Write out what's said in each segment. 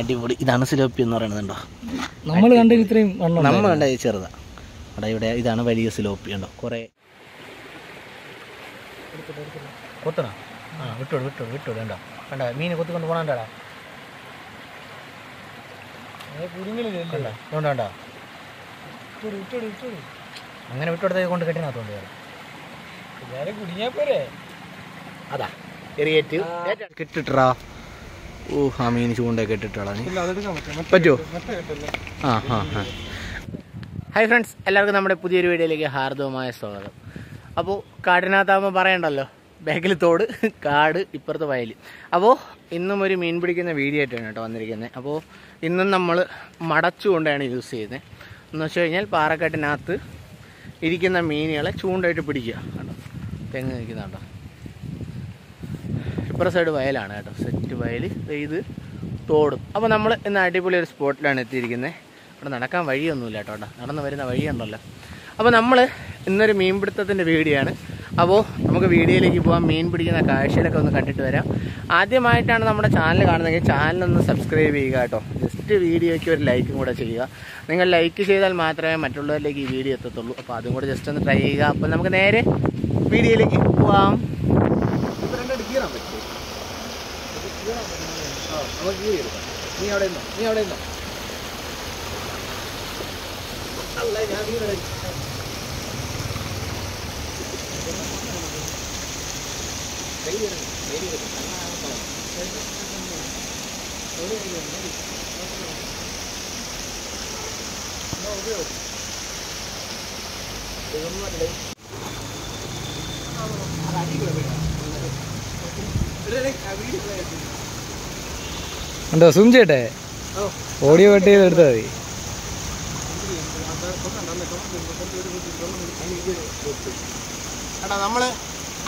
അടിപൊളി. ഇതാണ് സിലോപ്പി എന്ന് പറയുന്നത് ഉണ്ടോ നമ്മൾ കണ്ടത് ഇത്രയും നമ്മൾ കണ്ടത് ചെറുതാ. അവിടെ ഇവിടെ ഇതാണ് വലിയ സിലോപ്പി ഉണ്ടോ കുറേ കൊത്തണം? ആ വിട്ടോട് വിട്ടോട് വിട്ടോട് കണ്ടോ? കണ്ട? മീനെ കൊത്തിക്കൊണ്ട് പോകണണ്ടാടാ കണ്ടോ? അതുകൊണ്ട് കണ്ടോ? അങ്ങനെ വിട്ടോടത്തേ കൊണ്ട് കെട്ടിനകത്തോണ്ട് കയറാം. കുടുങ്ങിയാ പോരെ? അതാ എറിയേറ്റ്. കെട്ടിട്ടാ ഓ ആ മീൻ ചൂണ്ട ഇട്ടിട്ടാ നീ. പറ്റുമോ ആ ആ ആ. ഹായ് ഫ്രണ്ട്സ് എല്ലാവർക്കും നമ്മുടെ പുതിയൊരു വീഡിയോയിലേക്ക് ഹാർദവമായ സ്വാഗതം. അപ്പോൾ കാടിനകത്താകുമ്പോൾ പറയണ്ടല്ലോ. ബാക്കിൽ തോട് കാട് ഇപ്പുറത്ത് വയൽ അപ്പോൾ ഇന്നും ഒരു മീൻ പിടിക്കുന്ന വീഡിയോ ആയിട്ടാണ് കേട്ടോ വന്നിരിക്കുന്നത് അപ്പോൾ ഇന്നും നമ്മൾ മടച്ചുകൊണ്ടാണ് യൂസ് ചെയ്യുന്നത് എന്ന് വെച്ച് കഴിഞ്ഞാൽ പാറക്കെട്ടിനകത്ത് ഇരിക്കുന്ന മീനുകളെ ചൂണ്ടായിട്ട് പിടിക്കുക. കേട്ടോ തെങ്ങ് നിൽക്കുന്ന കേട്ടോ ഇപ്പുറ സൈഡ് വയലാണ് കേട്ടോ. സെറ്റ് വയൽ ഇത് തോടും. അപ്പോൾ നമ്മൾ ഇന്ന് അടിപൊളി ഒരു സ്പോട്ടിലാണ് എത്തിയിരിക്കുന്നത് അവിടെ നടക്കാൻ വഴിയൊന്നുമില്ല കേട്ടോ കേട്ടോ. നടന്ന് വരുന്ന വഴിയുണ്ടല്ലോ. അപ്പോൾ നമ്മൾ ഇന്നൊരു മീൻപിടുത്തത്തിന്റെ വീഡിയോ ആണ് അപ്പോൾ നമുക്ക് വീഡിയോയിലേക്ക് പോകാം മീൻ പിടിക്കുന്ന കാഴ്ചയിലൊക്കെ ഒന്ന് കണ്ടിട്ട് വരാം. ആദ്യമായിട്ടാണ് നമ്മുടെ ചാനൽ കാണുന്നതെങ്കിൽ ചാനലൊന്ന് സബ്സ്ക്രൈബ് ചെയ്യുക കേട്ടോ. ജസ്റ്റ് വീഡിയോയ്ക്ക് ഒരു ലൈക്കും കൂടെ ചെയ്യുക. നിങ്ങൾ ലൈക്ക് ചെയ്താൽ മാത്രമേ മറ്റുള്ളവരിലേക്ക് ഈ വീഡിയോ എത്തത്തുള്ളൂ. അപ്പോൾ അതും കൂടെ ജസ്റ്റ് ഒന്ന് ട്രൈ ചെയ്യുക. അപ്പോൾ നമുക്ക് നേരെ വീഡിയോയിലേക്ക് പോവാം. നീ അവിടെ നീ അവിടെ അല്ല ഞാൻ നീ ഇവിടെ ഉണ്ടോ? സൂം ചെയ്യട്ടെ? ഓഡിയോ കട്ട് ചെയ്ത് എടുത്താൽ മതി. കേട്ടോ നമ്മൾ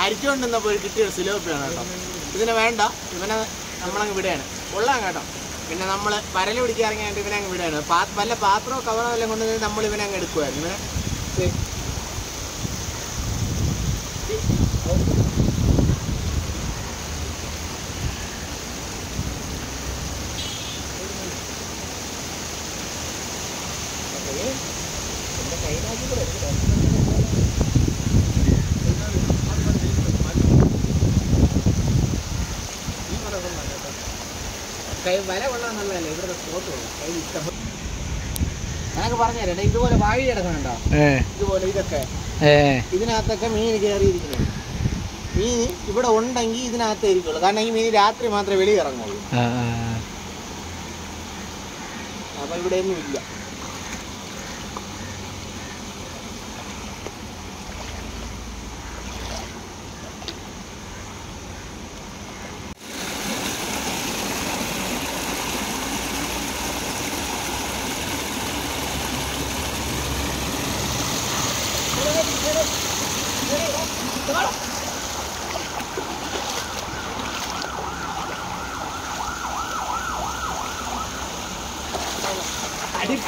അരിച്ചുകൊണ്ടിരുന്നപ്പോൾ കിട്ടിയ സിലോപ്പിയാണ് കേട്ടോ. ഇതിനെ വേണ്ട. ഇവനെ നമ്മളങ്ങ് വിടുകയാണ്. കൊള്ളാം കേട്ടോ. പിന്നെ നമ്മൾ വരൽ പിടിക്കാൻ ഇറങ്ങിയിട്ട് ഇവനെ അങ്ങ് വിടുകയാണ് വല്ല പാത്രമോ കവറോ എല്ലാം കൊണ്ടുവന്ന് നമ്മൾ ഇവനെ അങ്ങ് എടുക്കുമായിരുന്നു ഇവനെ ദേ. കൈ വില കൊള്ളാൻ നല്ലതല്ലേ? ഇവിടുത്തെ സ്പോട്ട് കയ്യിൽ ഇഷ്ടം. ഞാനൊക്കെ പറഞ്ഞുതരാം ഇതുപോലെ വാഴി കിടക്കണുണ്ടോ ഇതുപോലെ ഇതൊക്കെ. ഇതിനകത്തൊക്കെ മീൻ കയറിയിരിക്കുന്നത് മീൻ ഇവിടെ ഉണ്ടെങ്കിൽ ഇതിനകത്തേ ഇരിക്കുള്ളൂ കാരണം ഈ മീൻ രാത്രി മാത്രമേ വെളിയിൽ ഇറങ്ങുള്ളൂ. അപ്പൊ ഇവിടെ ഒന്നും ഇല്ല.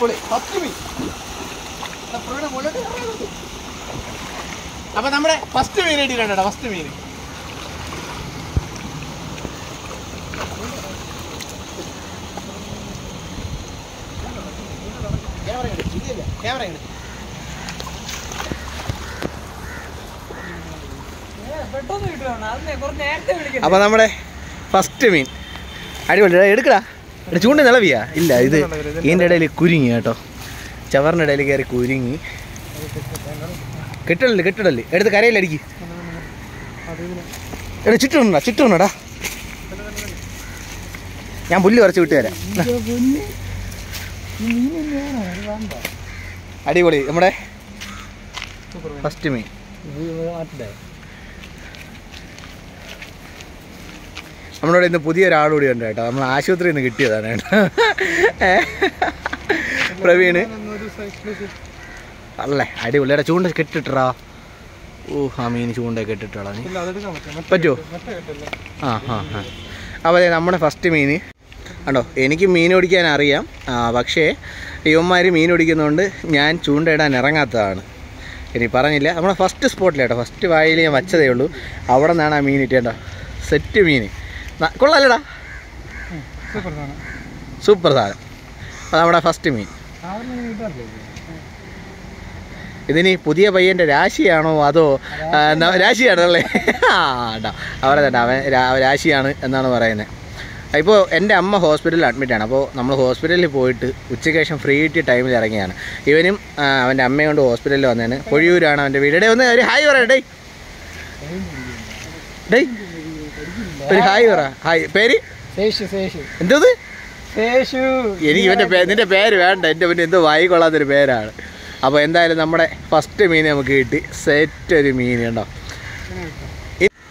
അടിപൊളി. പത്ത് മീൻ. അപ്പൊ നമ്മുടെ ഫസ്റ്റ് മീൻ ഇട്ടിട്ടുണ്ടോ ഫസ്റ്റ് മീൻ. ക്യാമറ. അപ്പൊ നമ്മുടെ ഫസ്റ്റ് മീൻ. അടിപൊളി എടാ, എടുക്കടാ എടാ, ചൂണ്ട നിളവിയാ? ഇല്ല ഇത് ഇതിന്റെ ഇടയിൽ കുരുങ്ങി കേട്ടോ. ചവറിന്റെ ഇടയിൽ കയറി കുരുങ്ങി. കെട്ടിടൽ കെട്ടിടൽ. എടുത്ത് കരയിലടിക്ക് എടാ ചുറ്റുണ്ടാ ചുറ്റുണ്ടാ ഞാൻ പുല്ല് കുറച്ച് വിട്ട് തരാം. അടിപൊളി. നമ്മുടെ ഫസ്റ്റ് മീൻ. നമ്മളോട് ഇന്ന് പുതിയൊരാളുകൂടി ഉണ്ട് കേട്ടോ. നമ്മൾ ആശുപത്രിയിൽ നിന്ന് കിട്ടിയതാണ് കേട്ടോ? പ്രവീണ്. അല്ലേ അടിപൊളിയുടെ ചൂണ്ട കെട്ടിട്ടാ ഓ ആ മീൻ ചൂണ്ടൊക്കെ ഇട്ടിട്ടാ നീ പറ്റുമോ ആ ആ ആ. അപ്പോൾ അതെ നമ്മുടെ ഫസ്റ്റ് മീൻ കണ്ടോ എനിക്ക് മീൻ ഓടിക്കാൻ അറിയാം. പക്ഷേ യുവന്മാർ മീൻ ഓടിക്കുന്നതുകൊണ്ട് ഞാൻ ചൂണ്ടയിടാൻ ഇറങ്ങാത്തതാണ്. ഇനി പറഞ്ഞില്ല. നമ്മുടെ ഫസ്റ്റ് സ്പോട്ടിലേട്ടോ ഫസ്റ്റ് വായിൽ ഞാൻ വച്ചതേ ഉള്ളൂ. അവിടെ നിന്നാണ് ആ മീൻ ഇട്ടേണ്ടോ സെറ്റ് മീൻ കൊള്ളാലടാ. സൂപ്പർ സാധനം അത് നമ്മുടെ ഫസ്റ്റ് മീൻ. ഇതിനി പുതിയ പയ്യന്റെ രാശിയാണോ അതോ എന്താ രാശിയാണല്ലേ? ആടാ അവരെ തന്നെ അവൻ രാശിയാണ് എന്നാണ് പറയുന്നത്. ഇപ്പോൾ എന്റെ അമ്മ ഹോസ്പിറ്റലിൽ അഡ്മിറ്റാണ് അപ്പോൾ നമ്മൾ ഹോസ്പിറ്റലിൽ പോയിട്ട് ഉച്ചയ്ക്ക് ശേഷം ഫ്രീ കിട്ടിയ ടൈമിൽ ഇറങ്ങിയാണ്. ഇവനും അവന്റെ അമ്മയും കൊണ്ട് ഹോസ്പിറ്റലിൽ വന്നേന് പൊഴിയൂരാണ് അവന്റെ വീട്. ഇടേ ഒന്ന് ഒരു ഹായ് പറയാം ഡേ ഡേയ്. ഒരു ഹായ് പറ. ഹായ്. പേര്? ശേഷു ശേഷു. എന്തത്? ശേഷു. എനിക്ക് ഇവന്റെ നിന്റെ പേര് വേണ്ട. എന്റെ പിന്നെ എന്തോ വായി കൊള്ളാത്തൊരു പേരാണ്. അപ്പോൾ എന്തായാലും നമ്മുടെ ഫസ്റ്റ് മീൻ നമുക്ക് കിട്ടി. സെറ്റ് ഒരു മീൻ കണ്ടോ?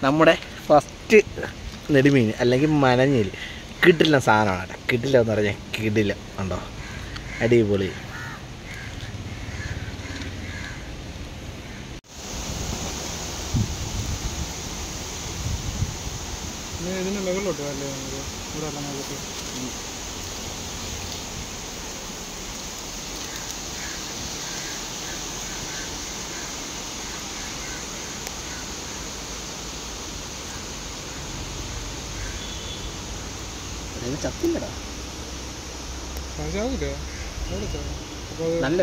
നമ്മുടെ ഫസ്റ്റ് നെടുമീൻ അല്ലെങ്കിൽ മനഞ്ഞിൽ. കിട്ടില്ല സാധനമാണ്. കേട്ടോ കിട്ടില്ല എന്ന് പറഞ്ഞാൽ കിടില്ല ഉണ്ടോ അടിപൊളി. മുകളിലോട്ട് അല്ലേ ഇവിടെ അല്ല നോക്കിട്ട് ചത്തില്ലടാ. നല്ല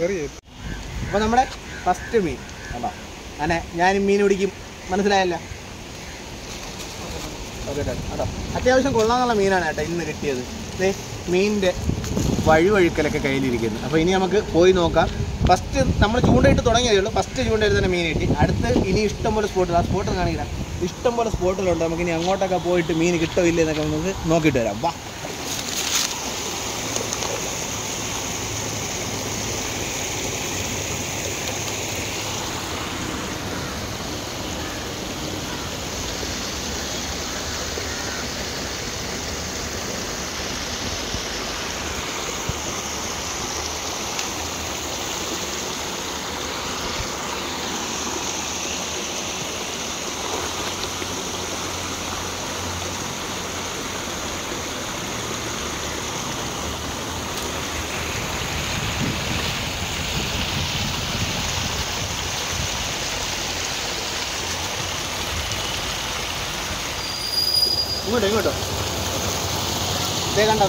വെറിയ അപ്പോൾ നമ്മുടെ ഫസ്റ്റ് മീൻ കണ്ടോ? അങ്ങനെ ഞാനും മീൻ പിടിക്കും. മനസ്സിലായല്ലോ? അത്യാവശ്യം കൊള്ളാന്നുള്ള മീനാണ് കേട്ടോ ഇന്ന് കിട്ടിയത്. ദേ മീനിന്റെ വഴുവഴുക്കലൊക്കെ കയ്യിലിരിക്കുന്നു. അപ്പോൾ ഇനി നമുക്ക് പോയി നോക്കാം. ഫസ്റ്റ് നമ്മൾ ചൂണ്ടയിട്ട് തുടങ്ങിയതേ ഉള്ളൂ. ഫസ്റ്റ് ചൂണ്ടയിൽ തന്നെ മീൻ കിട്ടി. അടുത്ത് ഇനി ഇഷ്ടംപോലെ സ്പോട്ടിൽ ആ സ്പോട്ടിൽ കാണിക്കാം. ഇഷ്ടംപോലെ സ്പോട്ടിലുണ്ട് നമുക്ക് ഇനി അങ്ങോട്ടൊക്കെ പോയിട്ട് മീൻ കിട്ടോ ഇല്ലേ എന്നൊക്കെ നമുക്ക് നോക്കിയിട്ട് വരാം. വാ. ഇങ്ങോട്ടോ ഇങ്ങോട്ടോ. ഇതേ കണ്ട?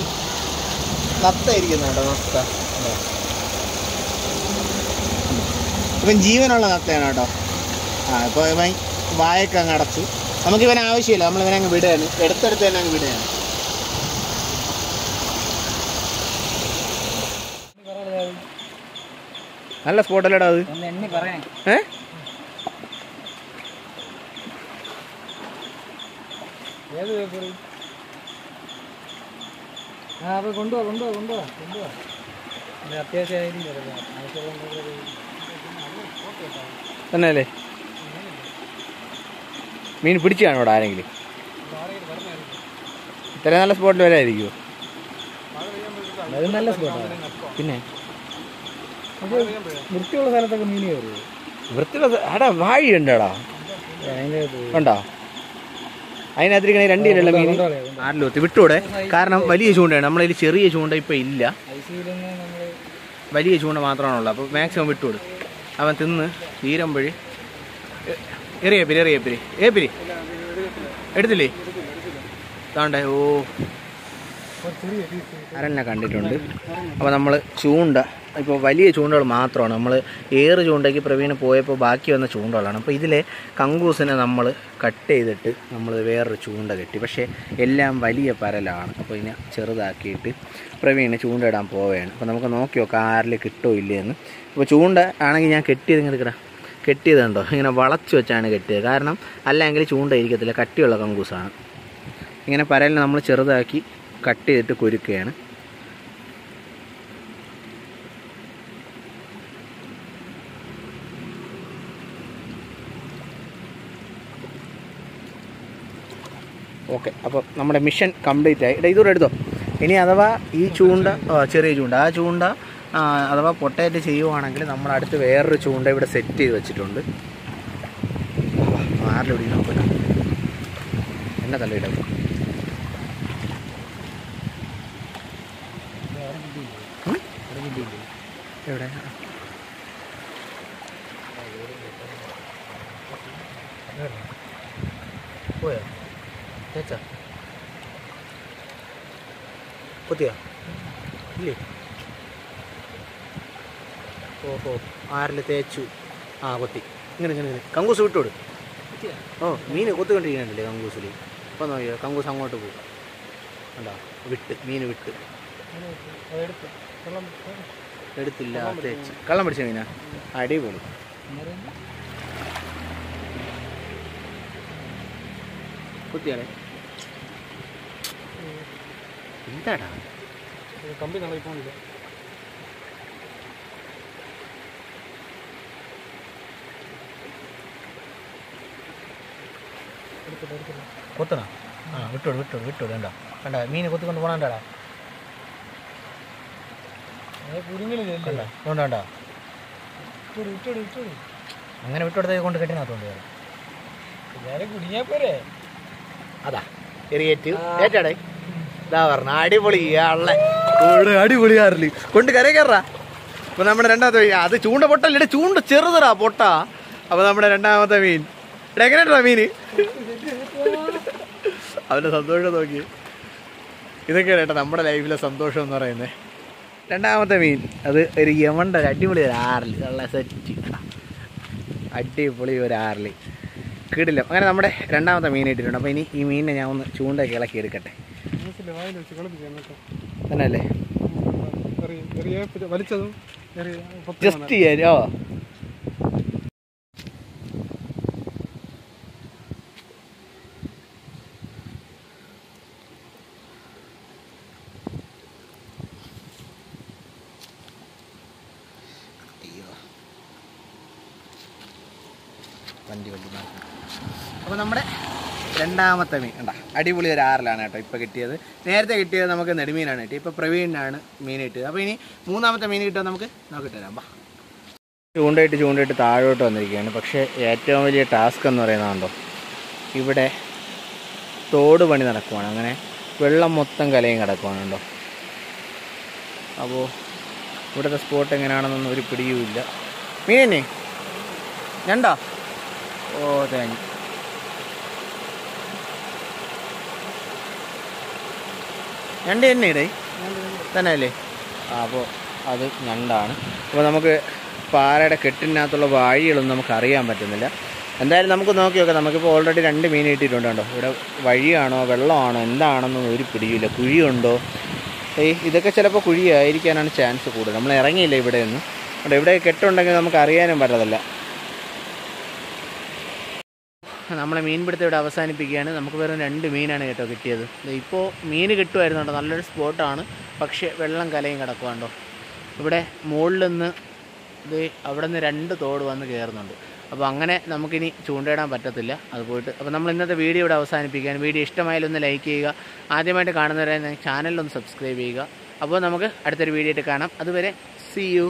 നത്ത ഇരിക്കുന്നു കേട്ടോ നത്ത? ഇവൻ ജീവനുള്ള നത്തയാണ് കേട്ടോ. ആ ഇപ്പോൾ ഇവൻ വായൊക്കെ അങ്ങ് അടച്ചു. നമുക്ക് ഇവൻ ആവശ്യമില്ല. നമ്മൾ ഇവനെ അങ്ങ് വിടുകയാണ്. എടുത്തെടുത്ത് തന്നെ അങ്ങ് വിടുകയാണ്. നല്ല സ്പോട്ടല്ലേടാ അത്? ഒന്ന് ഏത് പേപ്പർ? ആ അപ്പോൾ കൊണ്ടുപോവാ കൊണ്ടുപോവാ കൊണ്ടുപോവാ കൊണ്ടുപോവാ അത്യാവശ്യമായിരിക്കും ചിലപ്പോൾ ആവശ്യമുള്ള തന്നെയല്ലേ? മീൻ പിടിച്ചു ഇവിടെ ആരെങ്കിലും. ഇത്ര നല്ല സ്പോട്ടിൽ വരായിരിക്കുമോ അത് നല്ല സ്പോട്ടാണ് പിന്നെ? വൃത്തിയുള്ള സ്ഥലത്തൊക്കെ മീൻ കയറുമോ വൃത്തിയുള്ള അവിടെ വാഴി ഉണ്ടോടാ ഉണ്ടോ? അതിനകത്തിരിക്കണ രണ്ട് കിലോ മീൻ. ആറിലൂത്തി വിട്ടൂടെ? കാരണം വലിയ ചൂണ്ടയാണ്. നമ്മളതിൽ ചെറിയ ചൂണ്ട ഇപ്പം ഇല്ല. വലിയ ചൂണ്ട മാത്രമാണുള്ളത്. അപ്പോൾ മാക്സിമം വിട്ടുകൊടു അവൻ തിന്ന്. തീരം വഴി. എറിയപ്പിരി എറിയപ്പിരി ഏപ്പിരി എടുത്തില്ലേ? താണ്ടേ ഓ. അരണ്ണ കണ്ടിട്ടുണ്ട്. അപ്പോൾ നമ്മൾ ചൂണ്ട ഇപ്പോൾ വലിയ ചൂണ്ടകൾ മാത്രമാണ്. നമ്മൾ ഏറ് ചൂണ്ടയ്ക്ക് പ്രവീണ് പോയപ്പോൾ ബാക്കി വന്ന ചൂണ്ടകളാണ്. അപ്പോൾ ഇതിലെ കങ്കൂസിനെ നമ്മൾ കട്ട് ചെയ്തിട്ട് നമ്മൾ വേറൊരു ചൂണ്ട കെട്ടി. പക്ഷേ എല്ലാം വലിയ പരലാണ്. അപ്പോൾ ഇതിനെ ചെറുതാക്കിയിട്ട് പ്രവീണ് ചൂണ്ട ഇടാൻ പോവുകയാണ്. അപ്പോൾ നമുക്ക് നോക്കി നോക്കാം ആരിൽ കിട്ടോ ഇല്ലയെന്ന് അപ്പോൾ ചൂണ്ട ആണെങ്കിൽ ഞാൻ കെട്ടിയത് ഇങ്ങനെ കിടാം കെട്ടിയതുണ്ടോ ഇങ്ങനെ വളച്ച് വെച്ചാണ് കെട്ടിയത്. കാരണം അല്ലെങ്കിൽ ചൂണ്ട ഇരിക്കത്തില്ല. കട്ടിയുള്ള കങ്കൂസാണ്. ഇങ്ങനെ പരലിനെ നമ്മൾ ചെറുതാക്കി കട്ട് ചെയ്തിട്ട് കുരുക്കുകയാണ്. ഓക്കെ അപ്പോൾ നമ്മുടെ മിഷൻ കംപ്ലീറ്റ് ആയി. ഇട ഇതൂടെ എടുത്തോ. ഇനി അഥവാ ഈ ചൂണ്ട ചെറിയ ചൂണ്ട ആ ചൂണ്ട അഥവാ പൊട്ടേറ്റ് ചെയ്യുവാണെങ്കിൽ നമ്മൾ അടുത്ത് വേറൊരു ചൂണ്ട ഇവിടെ സെറ്റ് ചെയ്ത് വെച്ചിട്ടുണ്ട്. ആരിലൂടെ നോക്കാം. എന്നെ തള്ളിയിടാം അല്ലേ പോയോ. ചേച്ചാ കൊത്തിയോ ഇല്ലേ ഓഹോ ആരിൽ തേച്ചു? ആ കൊത്തി. ഇങ്ങനെ ഇങ്ങനെ ഇങ്ങനെ. കങ്കൂസ് വിട്ടോട് ഓ മീൻ കൊത്തുകൊണ്ടിരിക്കണല്ലേ കങ്കൂസിൽ ഇപ്പം നോക്കിയോ കങ്കൂസ് അങ്ങോട്ട് പോകും അല്ല വിട്ട്. മീൻ വിട്ട് എടുത്ത് എടുത്തില്ല തേച്ച് കള്ളം പിടിച്ച മീനാ അടിപൊളി കുത്തിയാളെ എന്താടാ കമ്പി നടക്കി പോണില്ല എടുത്തിട്ട് എടുത്തിട്ട് കൊത്തണ ആ വിട്ടോട് വിട്ടോട് വിട്ടോട് കണ്ടോ കണ്ട മീൻ കൊത്തിക്കൊണ്ട് പോകണ്ടാടാ അത് കുരുങ്ങലില്ലേ കണ്ടോ? ഇട്ടോട് അങ്ങനെ വിട്ടുകൊടുത്ത കൊണ്ട് കെട്ടിനകത്തോണ്ട് കുടുങ്ങിയാ പോരെ. അതാ എറിയേറ്റ്. ഏറ്റാടേ? ഇതാ പറഞ്ഞ അടിപൊളി അടിപൊളിയാറിൽ കൊണ്ട് കര കയറാ. അപ്പൊ നമ്മുടെ രണ്ടാമത്തെ മീൻ അത് ചൂണ്ട പൊട്ടല്ലേ? ചൂണ്ട ചെറുതറാ പൊട്ട. അപ്പൊ നമ്മുടെ രണ്ടാമത്തെ മീൻ. ഇവിടെ എങ്ങനെയാ മീന്? അവന്റെ സന്തോഷം നോക്കി. ഇതൊക്കെയാണ് കേട്ടോ നമ്മുടെ ലൈഫിലെ സന്തോഷം എന്ന് പറയുന്നത്. രണ്ടാമത്തെ മീൻ. അത് ഒരു യമണ്ട ഒരു അടിപൊളി ഒരു ആറിൽ നല്ല സെറ്റ് അടിപൊളി ഒരു ആറിൽ കിടില്ല അങ്ങനെ നമ്മുടെ രണ്ടാമത്തെ മീൻ ഇട്ടിട്ടുണ്ട്. അപ്പോൾ ഇനി ഈ മീനിനെ ഞാൻ ഒന്ന് ചൂണ്ട ഇളക്കി എടുക്കട്ടെ. തന്നെ അല്ലേ ജസ്റ്റ് ചെയ്യാനോ വണ്ടി അപ്പോൾ നമ്മുടെ രണ്ടാമത്തെ മീൻ. ഉണ്ടാ അടിപൊളി ഒരു ആറിലാണ് കേട്ടോ ഇപ്പോൾ കിട്ടിയത്. നേരത്തെ കിട്ടിയത് നമുക്ക് നെടുമീനാണ് കിട്ടിയത്. ഇപ്പോൾ പ്രവീണിനാണ് മീൻ കിട്ടിയത്. അപ്പോൾ ഇനി മൂന്നാമത്തെ മീൻ കിട്ടുക നമുക്ക് നമുക്ക് ബാ ചൂണ്ടയിട്ട് ചൂണ്ടയിട്ട് താഴോട്ട് വന്നിരിക്കുകയാണ്. പക്ഷേ ഏറ്റവും വലിയ ടാസ്ക് എന്ന് പറയുന്നതുണ്ടോ ഇവിടെ തോട് പണി നടക്കുവാണ്. അങ്ങനെ വെള്ളം മൊത്തം കലയും കിടക്കുവാണ് കേട്ടോ അപ്പോൾ ഇവിടുത്തെ സ്പോട്ട് എങ്ങനെയാണെന്നൊന്നും ഒരു പിടിയുമില്ല. മീനെ ഞണ്ടോ? ഓ താങ്ക് ഞണ്ട് തന്നെ ഇടേ. തന്നെ അല്ലേ അപ്പോൾ അത് ഞണ്ടാണ്. അപ്പോൾ നമുക്ക് പാറയുടെ കെട്ടിനകത്തുള്ള വഴികളൊന്നും നമുക്ക് അറിയാൻ പറ്റുന്നില്ല. എന്തായാലും നമുക്ക് നോക്കി നോക്കാം. നമുക്കിപ്പോൾ ഓൾറെഡി രണ്ട് മീൻ കിട്ടിയിട്ടുണ്ട് കേട്ടോ ഇവിടെ വഴിയാണോ വെള്ളമാണോ എന്താണെന്നൊന്നും ഒരു പിടിയില്ല കുഴിയുണ്ടോ? ഏയ് ഇതൊക്കെ ചിലപ്പോൾ കുഴിയായിരിക്കാനാണ് ചാൻസ് കൂടുതൽ. നമ്മൾ ഇറങ്ങിയില്ല ഇവിടെ നിന്ന് അവിടെ ഇവിടെ കെട്ടുണ്ടെങ്കിൽ നമുക്ക് അറിയാനും പറ്റത്തില്ല. നമ്മളെ മീൻ മീൻപിടുത്തം ഇവിടെ അവസാനിപ്പിക്കുകയാണ്. നമുക്ക് വെറും രണ്ട് മീനാണ് കേട്ടോ കിട്ടിയത്. ഇപ്പോൾ മീൻ കിട്ടുമായിരുന്നു കേട്ടോ. നല്ലൊരു സ്പോട്ടാണ് പക്ഷേ വെള്ളം കലയും കിടക്കുവാണ്ടോ ഇവിടെ മുകളിൽ നിന്ന് ഇത് അവിടെ നിന്ന് രണ്ട് തോട് വന്ന് കയറുന്നുണ്ട് അപ്പോൾ അങ്ങനെ നമുക്കിനി ചൂണ്ടയിടാൻ പറ്റത്തില്ല. അത് പോയിട്ട് അപ്പോൾ നമ്മൾ ഇന്നത്തെ വീഡിയോ ഇവിടെ അവസാനിപ്പിക്കുകയാണ്. വീഡിയോ ഇഷ്ടമായാലും ഒന്ന് ലൈക്ക് ചെയ്യുക. ആദ്യമായിട്ട് കാണുന്നവരെ ചാനലൊന്ന് സബ്സ്ക്രൈബ് ചെയ്യുക. അപ്പോൾ നമുക്ക് അടുത്തൊരു വീഡിയോ ആയിട്ട് കാണാം. അതുവരെ സി യു